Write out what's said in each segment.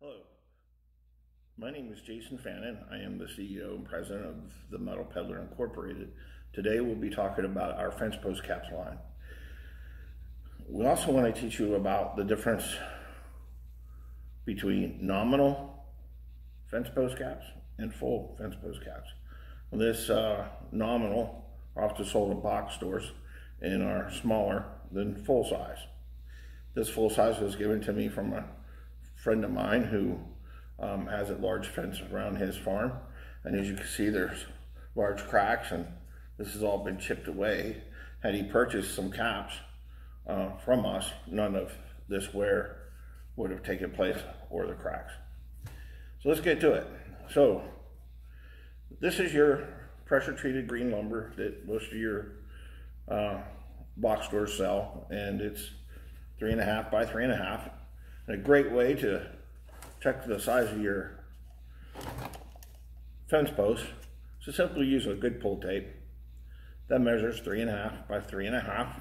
Hello, my name is Jason Fannin. I am the CEO and president of the Metal Peddler Incorporated. Today we'll be talking about our fence post caps line. We also want to teach you about the difference between nominal fence post caps and full fence post caps. This uh, nominal are often sold in box stores and are smaller than full size. This full size was given to me from a friend of mine who um, has a large fence around his farm. And as you can see, there's large cracks and this has all been chipped away. Had he purchased some caps uh, from us, none of this wear would have taken place or the cracks. So let's get to it. So this is your pressure treated green lumber that most of your uh, box stores sell and it's three and a half by three and a half a great way to check the size of your fence post is to simply use a good pull tape. That measures three and a half by three and a half.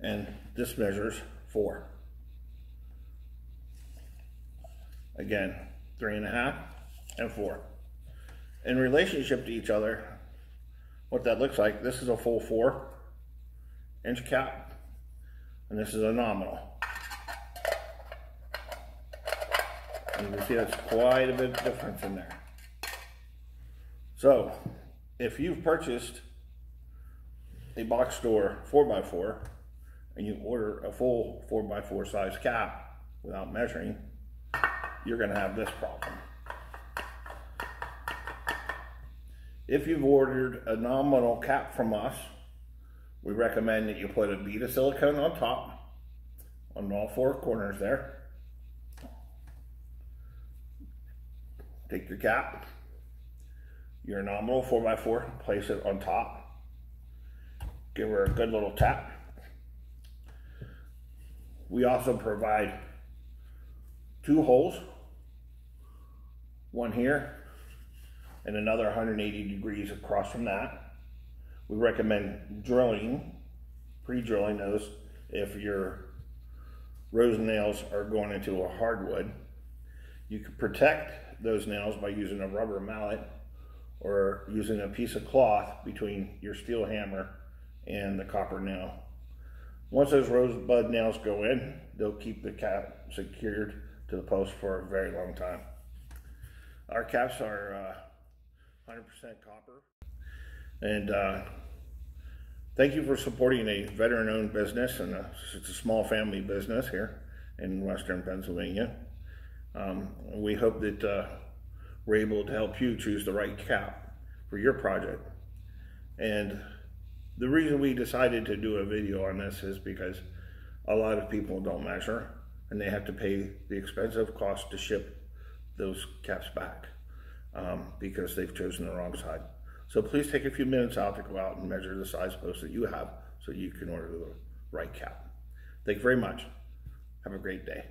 And this measures four. Again, three and a half and four. In relationship to each other, what that looks like, this is a full four inch cap, and this is a nominal. You can see that's quite a bit of difference in there. So, if you've purchased a box store 4x4 and you order a full 4x4 size cap without measuring, you're going to have this problem. If you've ordered a nominal cap from us, we recommend that you put a bead of silicone on top, on all four corners there, Take your cap, your nominal 4x4, place it on top. Give her a good little tap. We also provide two holes, one here and another 180 degrees across from that. We recommend drilling, pre-drilling those if your rose nails are going into a hardwood. You can protect those nails by using a rubber mallet or using a piece of cloth between your steel hammer and the copper nail. Once those rosebud nails go in, they'll keep the cap secured to the post for a very long time. Our caps are 100% uh, copper. And uh, thank you for supporting a veteran-owned business, and a, it's a small family business here in Western Pennsylvania. Um, we hope that uh, we're able to help you choose the right cap for your project. And the reason we decided to do a video on this is because a lot of people don't measure and they have to pay the expensive cost to ship those caps back um, because they've chosen the wrong side. So please take a few minutes out to go out and measure the size post that you have so you can order the right cap. Thank you very much. Have a great day.